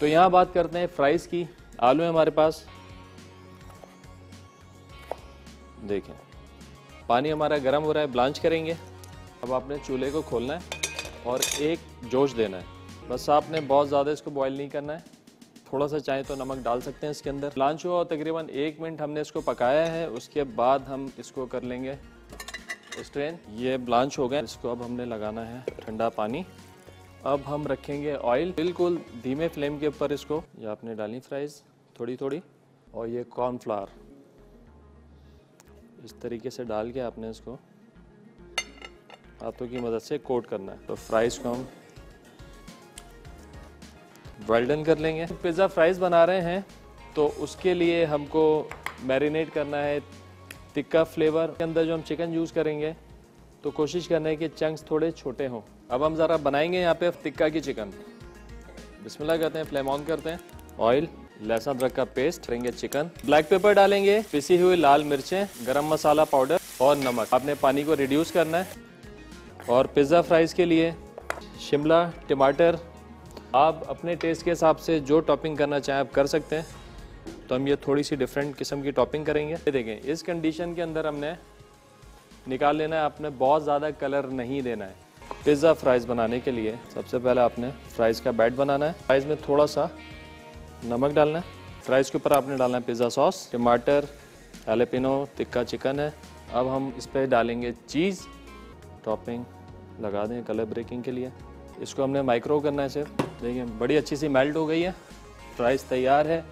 तो यहाँ बात करते हैं फ्राइज की। आलू है हमारे पास। देखें। पानी हमारा गर्म हो रहा है ब्लांच करेंगे। अब आपने चूल्हे को खोलना है और एक जोश देना है। बस आपने बहुत ज़्यादा इसको बॉईल नहीं करना है। थोड़ा सा चाहे तो नमक डाल सकते हैं इसके अंदर। ब्लांच हुआ और तकरीबन एक मिनट हमने इसको पकाया है। उसके बाद हम इसको कर लेंगे स्ट्रेन ये ब्लांच हो गए इसको अब हमने लगाना है ठंडा पानी। अब हम रखेंगे ऑयल बिल्कुल धीमे फ्लेम के ऊपर इसको। ये आपने डाली फ्राइज थोड़ी थोड़ी और ये कॉर्नफ्लावर इस तरीके से डाल के आपने इसको हाथों की मदद से कोट करना है। तो फ्राइज को हम वेल्डन कर लेंगे। पिज़्ज़ा फ्राइज बना रहे हैं तो उसके लिए हमको मैरिनेट करना है, टिक्का फ्लेवर के अंदर जो हम चिकन यूज़ करेंगे तो कोशिश करना है कि चंक्स थोड़े छोटे हों। अब हम ज़रा बनाएँगे यहाँ पे टिक्का की चिकन बिस्मिल्लाह करते हैं फ्लेम ऑन करते हैं। ऑयल लहसुन, अदरक का पेस्ट करेंगे चिकन ब्लैक पेपर डालेंगे, पिसी हुई लाल मिर्चें, गरम मसाला पाउडर और नमक। आपने पानी को रिड्यूस करना है। और पिज़्ज़ा फ्राइज़ के लिए शिमला टमाटर। आप अपने टेस्ट के हिसाब से जो टॉपिंग करना चाहें आप कर सकते हैं। तो हम ये थोड़ी सी डिफरेंट किस्म की टॉपिंग करेंगे। देखें, इस कंडीशन के अंदर हमने निकाल लेना है, आपने बहुत ज़्यादा कलर नहीं देना है। पिज़्ज़ा फ्राइज़ बनाने के लिए सबसे पहले आपने फ्राइज़ का बैट बनाना है। फ्राइज़ में थोड़ा सा नमक डालना है। फ्राइज़ के ऊपर आपने डालना है पिज़्ज़ा सॉस, टमाटर, एलेपिनो तिक्का चिकन है। अब हम इस पर डालेंगे चीज़। टॉपिंग लगा दें कलर ब्रेकिंग के लिए। इसको हमने माइक्रो करना है सिर्फ़। देखिए, बड़ी अच्छी सी मेल्ट हो गई है। फ्राइज़ तैयार है।